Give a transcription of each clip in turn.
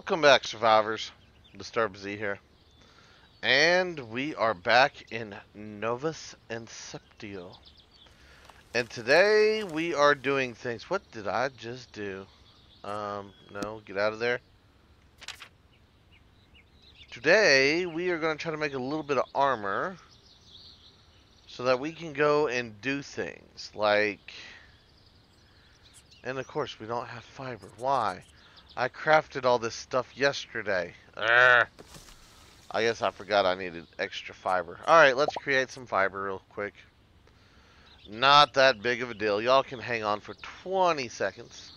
Welcome back, survivors. DisturbedZ here. And we are back in Novus Inceptio. And today we are doing things. What did I just do? Um, no, get out of there. Today we are going to try to make a little bit of armor so that we can go and do things like and of course we don't have fiber. Why? I crafted all this stuff yesterday. Urgh. I guess I forgot I needed extra fiber. Alright, let's create some fiber real quick. Not that big of a deal. Y'all can hang on for 20 seconds.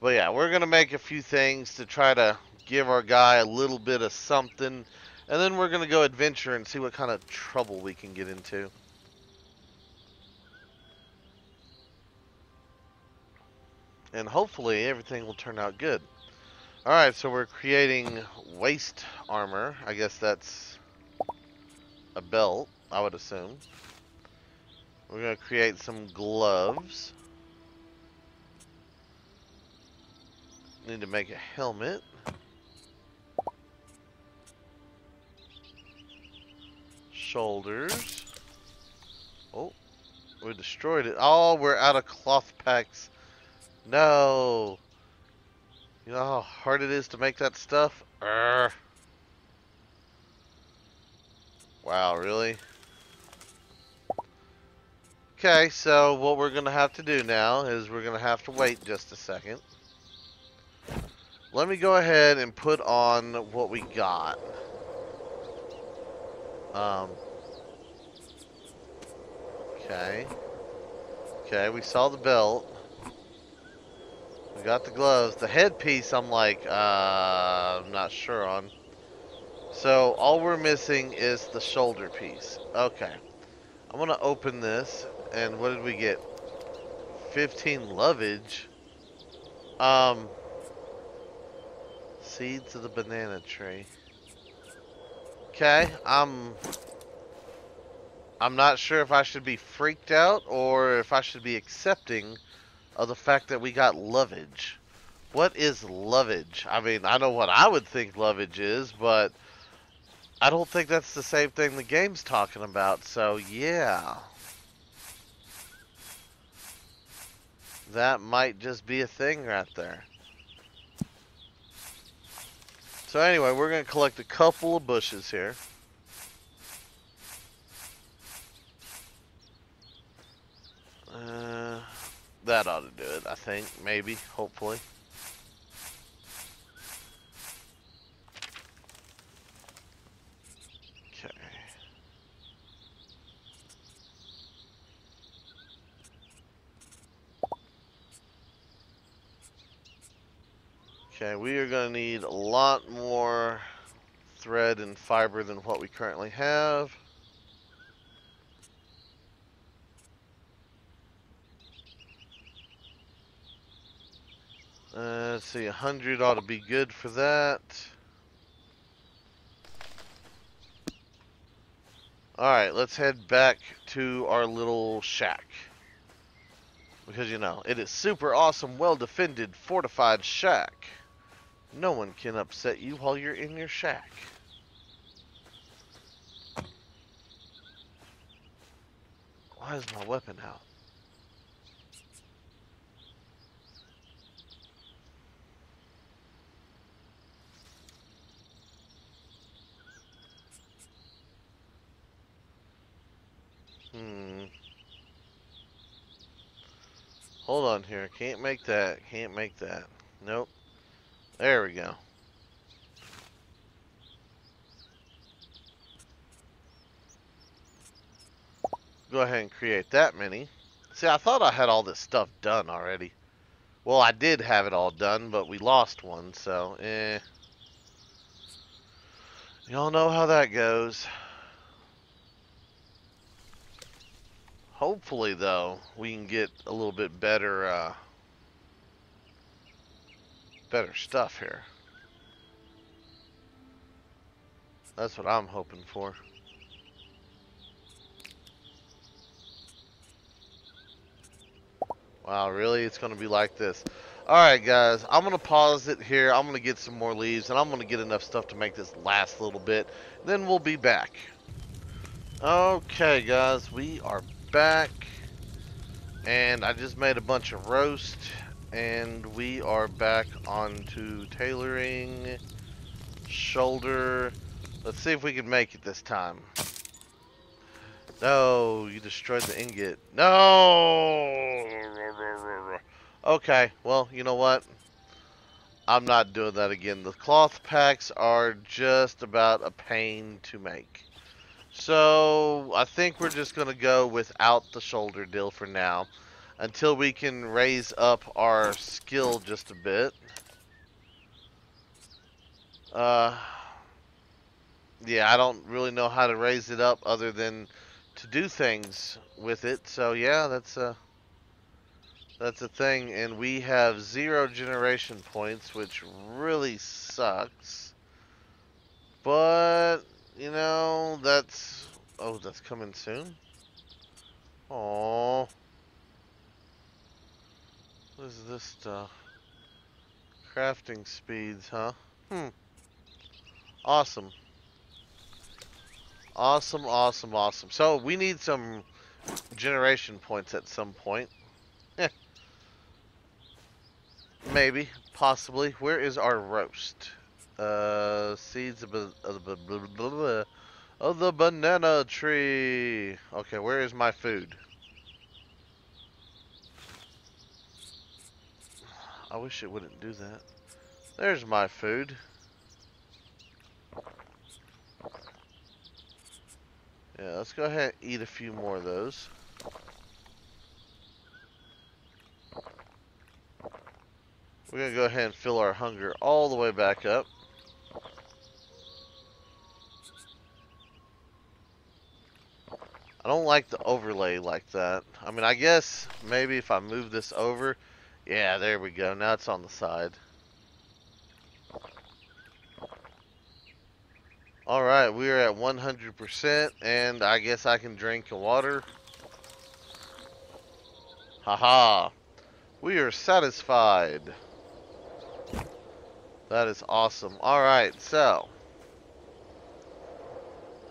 But yeah, we're going to make a few things to try to give our guy a little bit of something. And then we're going to go adventure and see what kind of trouble we can get into. And hopefully everything will turn out good. Alright, so we're creating waist armor. I guess that's a belt, I would assume. We're going to create some gloves. Need to make a helmet. Shoulders. Oh, we destroyed it. Oh, we're out of cloth packs no. You know how hard it is to make that stuff? Wow, really? Okay, so what we're going to have to do now is we're going to have to wait just a second. Let me go ahead and put on what we got. Um, okay. Okay, we saw the belt. We got the gloves. The headpiece, I'm like, uh, I'm not sure on. So, all we're missing is the shoulder piece. Okay. I'm going to open this. And what did we get? 15 lovage. Um, seeds of the banana tree. Okay, I'm... I'm not sure if I should be freaked out or if I should be accepting of the fact that we got lovage. What is lovage? I mean, I know what I would think lovage is, but I don't think that's the same thing the game's talking about. So, yeah. That might just be a thing right there. So anyway, we're going to collect a couple of bushes here. Uh, that ought to do it, I think. Maybe. Hopefully. Okay. Okay, we are going to need a lot more thread and fiber than what we currently have. Uh, let's see, 100 ought to be good for that. Alright, let's head back to our little shack. Because, you know, it is super awesome, well-defended, fortified shack. No one can upset you while you're in your shack. Why is my weapon out? Hmm. Hold on here. Can't make that. Can't make that. Nope. There we go. Go ahead and create that many. See, I thought I had all this stuff done already. Well, I did have it all done, but we lost one, so, eh. Y'all know how that goes. Hopefully, though, we can get a little bit better, uh, better stuff here. That's what I'm hoping for. Wow, really? It's going to be like this. Alright, guys. I'm going to pause it here. I'm going to get some more leaves, and I'm going to get enough stuff to make this last little bit. Then we'll be back. Okay, guys. We are back. And I just made a bunch of roast. And we are back onto tailoring. Shoulder. Let's see if we can make it this time. No, you destroyed the ingot. No! Okay, well, you know what? I'm not doing that again. The cloth packs are just about a pain to make. So, I think we're just going to go without the shoulder deal for now. Until we can raise up our skill just a bit. Uh, yeah, I don't really know how to raise it up other than to do things with it. So yeah, that's a that's a thing, and we have zero generation points, which really sucks. But you know, that's oh, that's coming soon. Oh, what is this stuff? Crafting speeds, huh? Hmm. Awesome. Awesome, awesome, awesome. So we need some generation points at some point. Eh. Maybe, possibly. Where is our roast? Uh, seeds of, of, the, of the banana tree. Okay, where is my food? I wish it wouldn't do that. There's my food. Yeah, let's go ahead and eat a few more of those. We're going to go ahead and fill our hunger all the way back up. I don't like the overlay like that. I mean, I guess maybe if I move this over. Yeah, there we go. Now it's on the side. Alright, we are at 100% and I guess I can drink water. Haha. -ha. We are satisfied. That is awesome. Alright, so.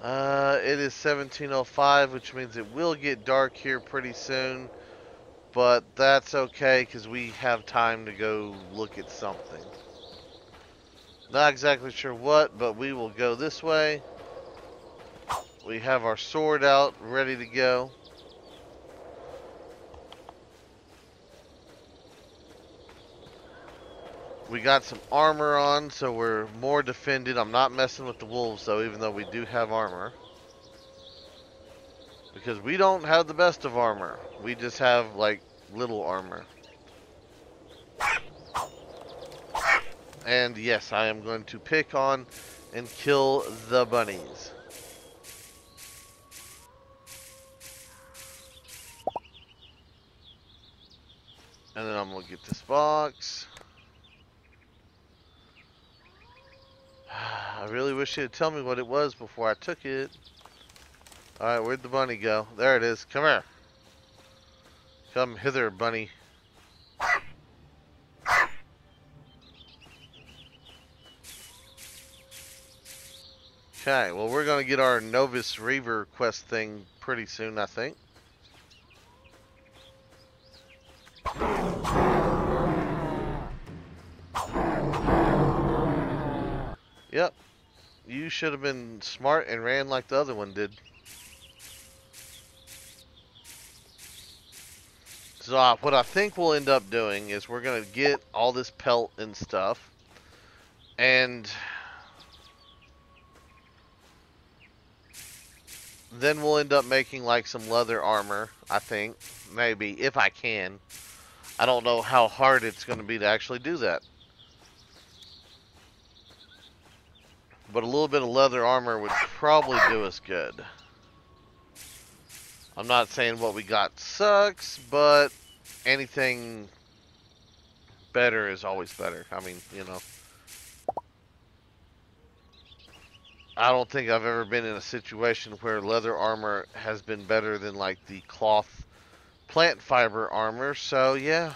Uh, it is 1705, which means it will get dark here pretty soon. But that's okay, because we have time to go look at something. Not exactly sure what, but we will go this way. We have our sword out, ready to go. We got some armor on, so we're more defended. I'm not messing with the wolves, though, even though we do have armor. Because we don't have the best of armor. We just have, like, little armor. And yes, I am going to pick on and kill the bunnies. And then I'm going to get this box. I really wish you'd tell me what it was before I took it. Alright, where'd the bunny go? There it is. Come here. Come hither, bunny. Okay, well we're going to get our Novus Reaver quest thing pretty soon, I think. Yep. You should have been smart and ran like the other one did. So uh, what I think we'll end up doing is we're going to get all this pelt and stuff. And then we'll end up making like some leather armor, I think. Maybe, if I can. I don't know how hard it's going to be to actually do that. But a little bit of leather armor would probably do us good. I'm not saying what we got sucks, but anything better is always better. I mean, you know. I don't think I've ever been in a situation where leather armor has been better than like the cloth plant fiber armor. So yeah.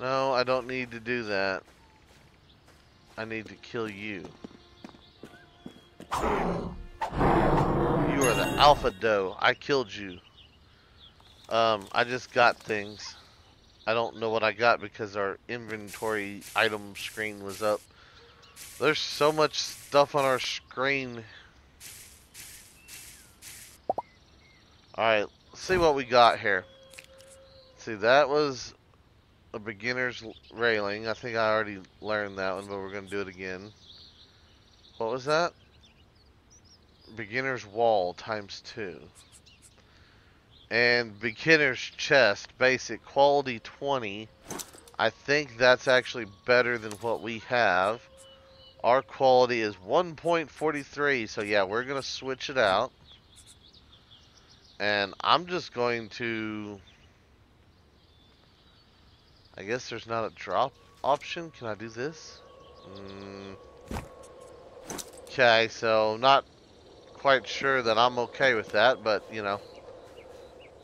No, I don't need to do that. I need to kill you. You are the alpha doe. I killed you. Um, I just got things. I don't know what I got because our inventory item screen was up. There's so much stuff on our screen. Alright, see what we got here. See, that was a beginner's railing. I think I already learned that one, but we're going to do it again. What was that? Beginner's wall times two. And beginner's chest, basic, quality 20. I think that's actually better than what we have. Our quality is 1.43, so yeah, we're going to switch it out. And I'm just going to I guess there's not a drop option. Can I do this? Mm. Okay, so not quite sure that I'm okay with that, but you know,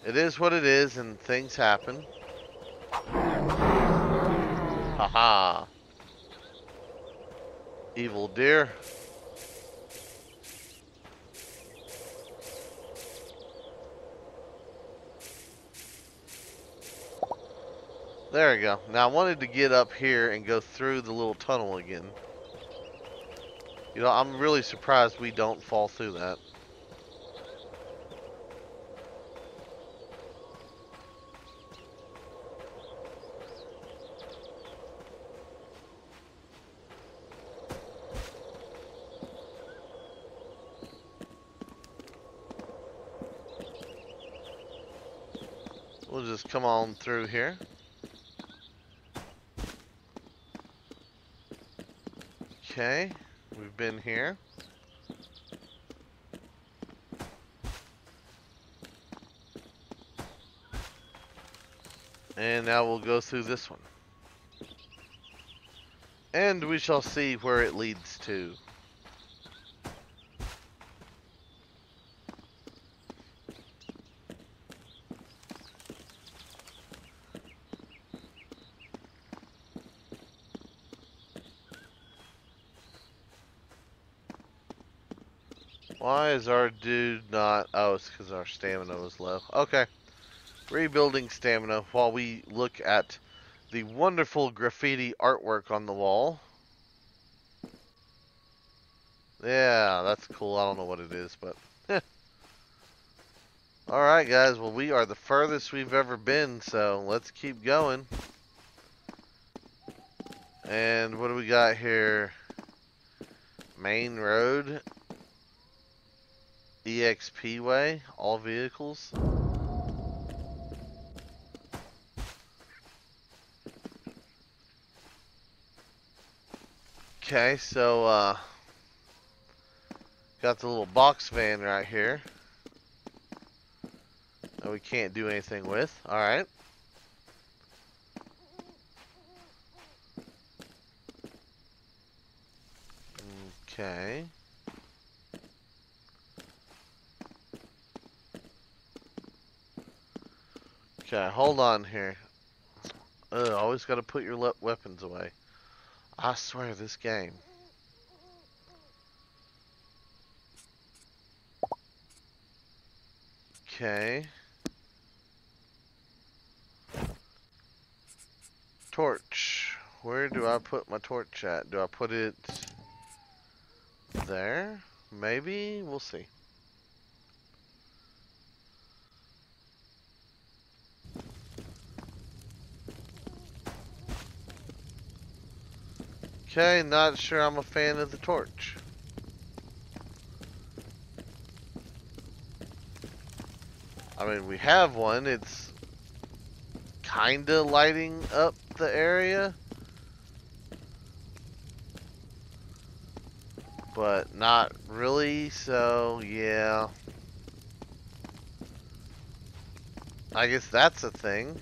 it is what it is and things happen. Haha. Evil deer. There we go. Now I wanted to get up here and go through the little tunnel again. You know, I'm really surprised we don't fall through that. We'll just come on through here. Okay, we've been here. And now we'll go through this one. And we shall see where it leads to. Why is our dude not... Oh, it's because our stamina was low. Okay. Rebuilding stamina while we look at the wonderful graffiti artwork on the wall. Yeah, that's cool. I don't know what it is, but... Alright, guys. Well, we are the furthest we've ever been, so let's keep going. And what do we got here? Main road. EXP way, all vehicles. Okay, so uh, got the little box van right here that we can't do anything with. All right. Okay. Okay, hold on here. Ugh, always got to put your weapons away. I swear, this game. Okay. Torch. Where do I put my torch at? Do I put it there? Maybe? We'll see. Okay, not sure I'm a fan of the torch. I mean, we have one. It's kinda lighting up the area. But not really, so yeah. I guess that's a thing.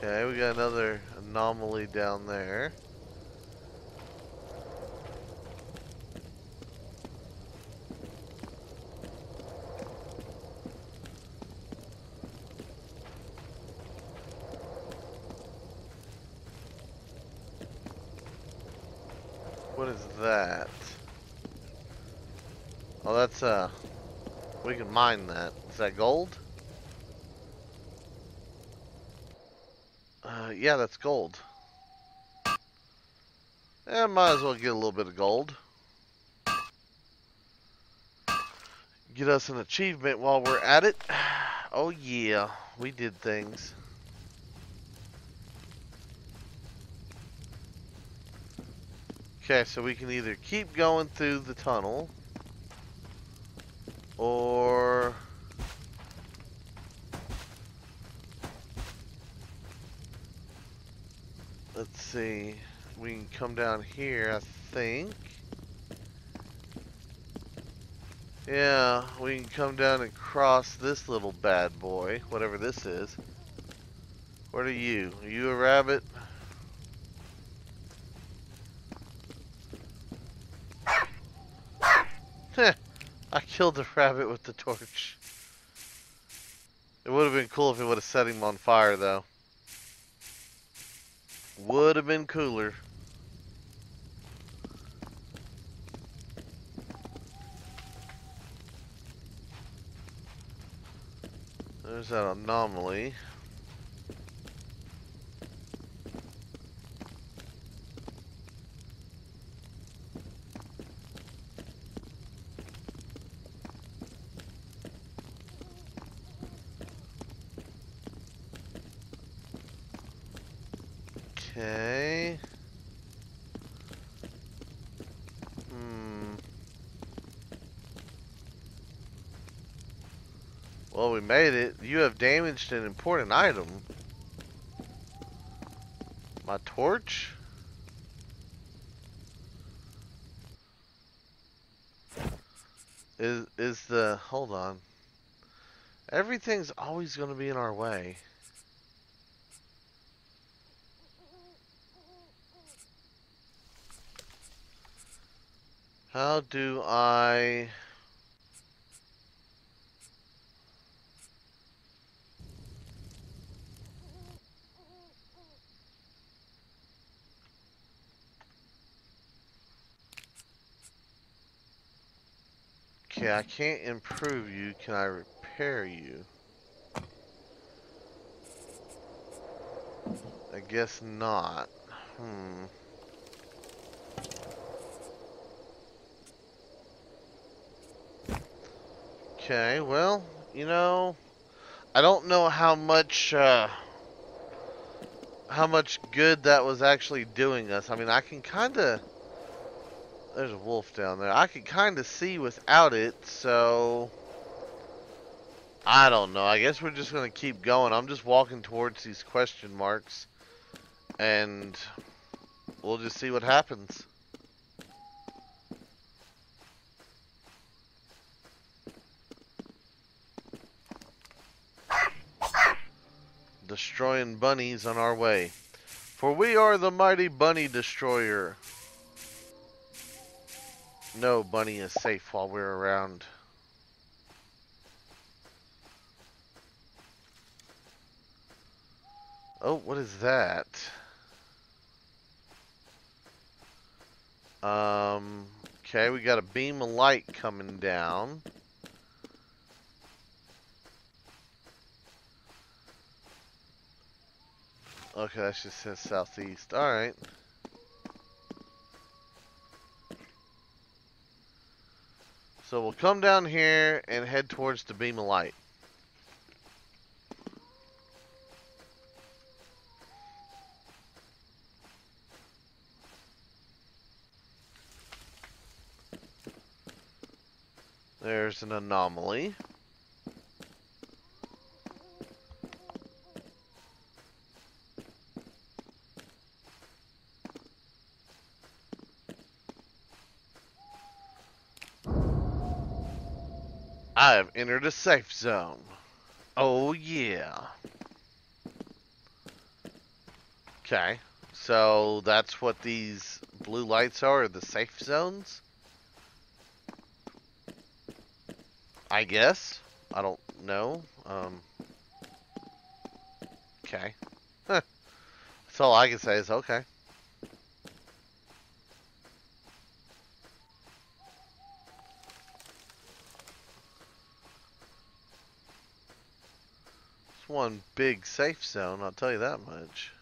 Okay, we got another anomaly down there. What is that? Oh, that's, uh, we can mine that. Is that gold? Uh, yeah, that's gold. Yeah, might as well get a little bit of gold. Get us an achievement while we're at it. Oh yeah, we did things. Okay, so we can either keep going through the tunnel or let's see. We can come down here I think. Yeah we can come down and cross this little bad boy whatever this is. What are you? Are you a rabbit? I killed the rabbit with the torch. It would have been cool if it would have set him on fire though would have been cooler. There's that anomaly. Okay. Hmm. Well, we made it. You have damaged an important item. My torch? Is is the hold on. Everything's always going to be in our way. How do I... Okay, I can't improve you. Can I repair you? I guess not. Hmm. Okay, well, you know, I don't know how much, uh, how much good that was actually doing us. I mean, I can kind of, there's a wolf down there. I can kind of see without it, so, I don't know. I guess we're just going to keep going. I'm just walking towards these question marks, and we'll just see what happens. destroying bunnies on our way. For we are the mighty bunny destroyer. No bunny is safe while we're around. Oh, what is that? Um, okay, we got a beam of light coming down. Okay, that just says southeast. Alright. So we'll come down here and head towards the beam of light. There's an anomaly. Have entered a safe zone. Oh yeah. Okay. So that's what these blue lights are, the safe zones? I guess. I don't know. Um, okay. That's all I can say is okay. One big safe zone, I'll tell you that much.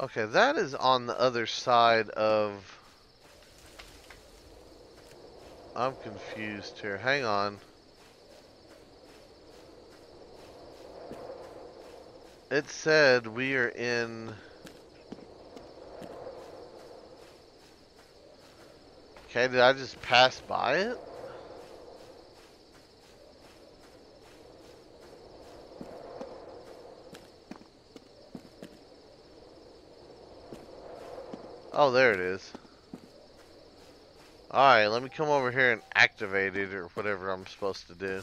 Okay, that is on the other side of... I'm confused here. Hang on. It said we are in... Okay, did I just pass by it? Oh, there it is. Alright, let me come over here and activate it or whatever I'm supposed to do.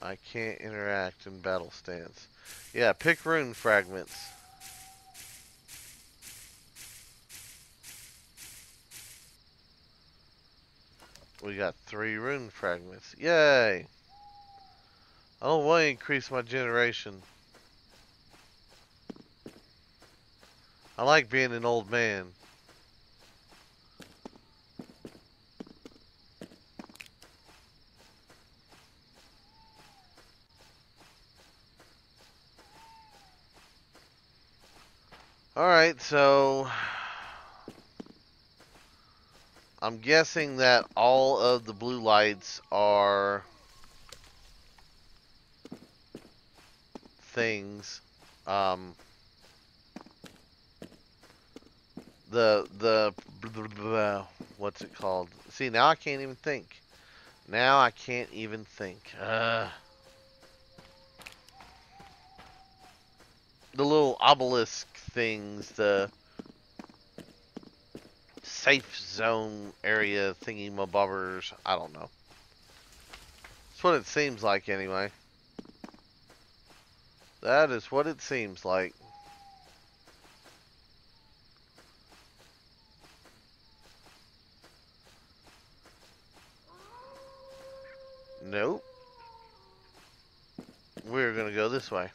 I can't interact in battle stance. Yeah, pick rune fragments. We got three rune fragments. Yay! I don't want to increase my generation? I like being an old man. Alright, so... I'm guessing that all of the blue lights are... things. Um... the the what's it called? See, now I can't even think. Now I can't even think. Uh, the little obelisk things, the safe zone area thingy my mabobbers. I don't know. That's what it seems like anyway. That is what it seems like. Nope. We're to go this way.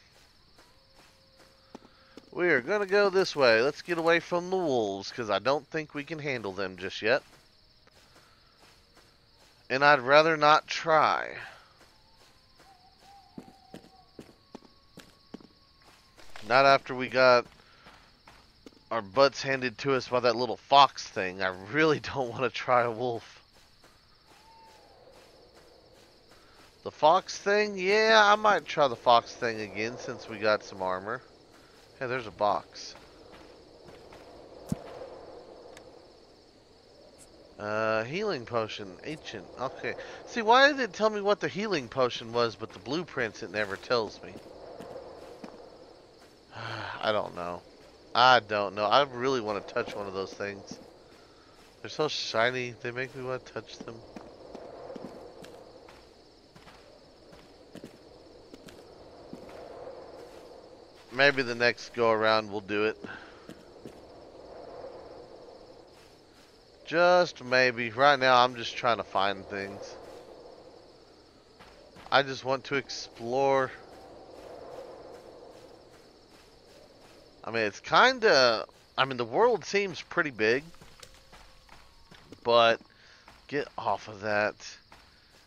We are going to go this way. Let's get away from the wolves, because I don't think we can handle them just yet. And I'd rather not try. Not after we got our butts handed to us by that little fox thing. I really don't want to try a wolf. The fox thing? Yeah, I might try the fox thing again since we got some armor. Hey, there's a box. Uh, healing potion, ancient. Okay. See, why did it tell me what the healing potion was, but the blueprints it never tells me? I don't know. I don't know. I really want to touch one of those things. They're so shiny, they make me want to touch them. Maybe the next go around we'll do it. Just maybe. Right now I'm just trying to find things. I just want to explore. I mean, it's kind of... I mean, the world seems pretty big. But, get off of that.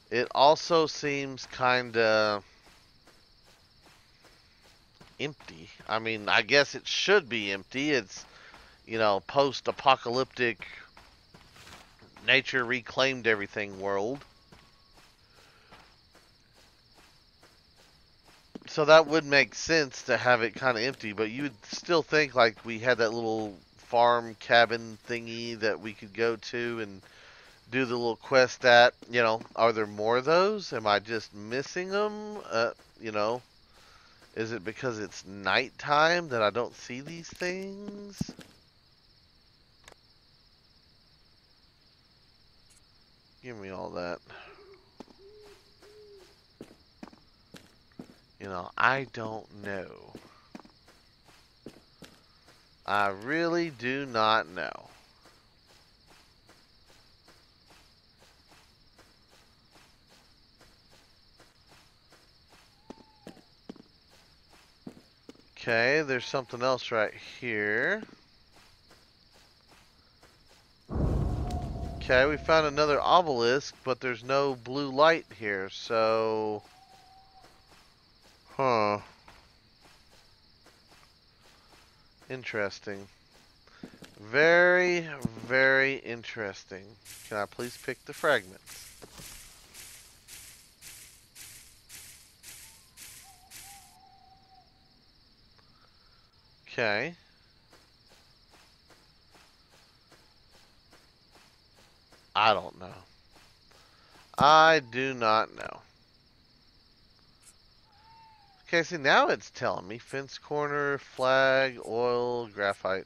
It also seems kind of empty. I mean, I guess it should be empty. It's, you know, post-apocalyptic nature reclaimed everything world. So that would make sense to have it kind of empty, but you would still think like we had that little farm cabin thingy that we could go to and do the little quest at. You know, are there more of those? Am I just missing them? Uh, you know. Is it because it's nighttime that I don't see these things? Give me all that. You know, I don't know. I really do not know. Okay, there's something else right here. Okay, we found another obelisk, but there's no blue light here, so... Huh. Interesting. Very, very interesting. Can I please pick the fragments? Okay. I don't know. I do not know. Okay, see now it's telling me fence corner, flag, oil, graphite.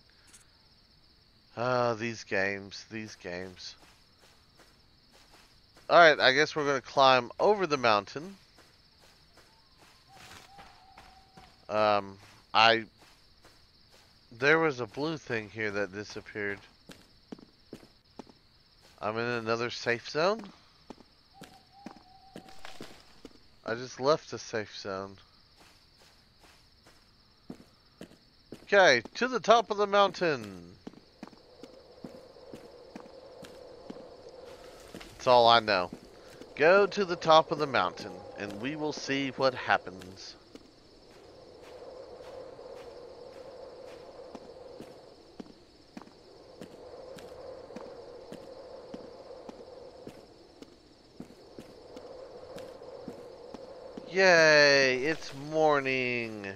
Ah, uh, these games, these games. Alright, I guess we're going to climb over the mountain. Um, I there was a blue thing here that disappeared. I'm in another safe zone? I just left the safe zone. Okay, to the top of the mountain. That's all I know. Go to the top of the mountain, and we will see what happens. Yay, it's morning.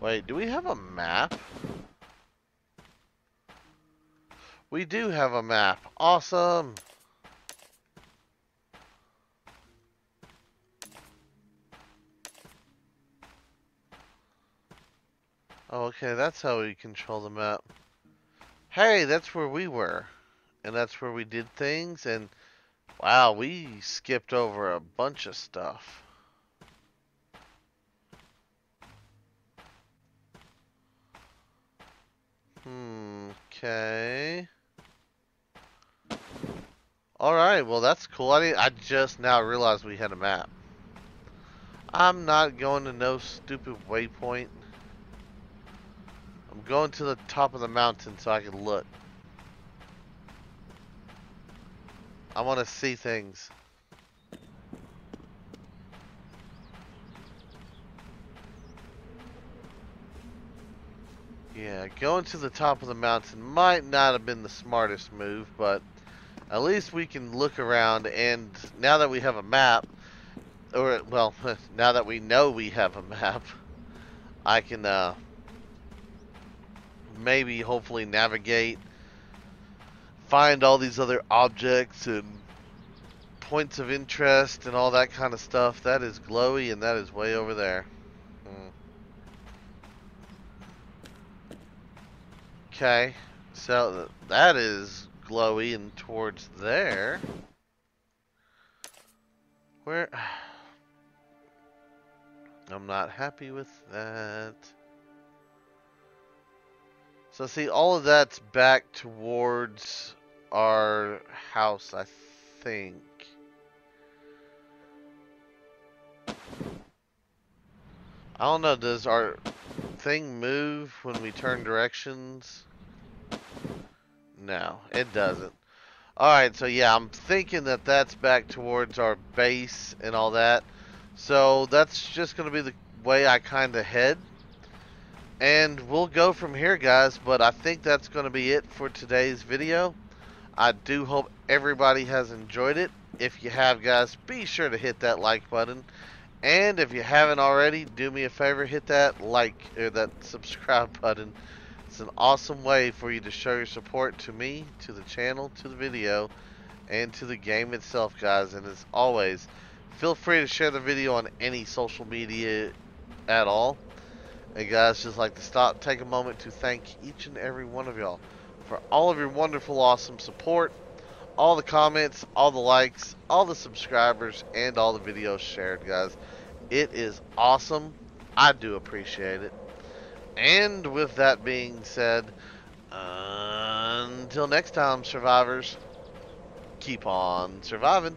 Wait, do we have a map? We do have a map. Awesome. Okay, that's how we control the map. Hey, that's where we were. And that's where we did things, and wow, we skipped over a bunch of stuff. Hmm, okay. Alright, well that's cool. I, I just now realized we had a map. I'm not going to no stupid waypoint. I'm going to the top of the mountain so I can look. I want to see things. Yeah, going to the top of the mountain might not have been the smartest move, but at least we can look around and now that we have a map, or, well, now that we know we have a map, I can, uh, maybe hopefully navigate, find all these other objects and points of interest and all that kind of stuff. That is glowy and that is way over there. Hmm. Okay, so that is glowy and towards there. Where? I'm not happy with that. So see, all of that's back towards our house, I think. I don't know, does our thing move when we turn directions? No, it doesn't. Alright, so yeah, I'm thinking that that's back towards our base and all that. So that's just going to be the way I kind of head. And we'll go from here, guys, but I think that's going to be it for today's video. I do hope everybody has enjoyed it. If you have, guys, be sure to hit that like button. And if you haven't already, do me a favor, hit that like, or that subscribe button. It's an awesome way for you to show your support to me, to the channel, to the video, and to the game itself, guys. And as always, feel free to share the video on any social media at all. And guys, just like to stop, take a moment to thank each and every one of y'all for all of your wonderful, awesome support, all the comments, all the likes, all the subscribers, and all the videos shared, guys. It is awesome. I do appreciate it. And with that being said, until next time, survivors, keep on surviving.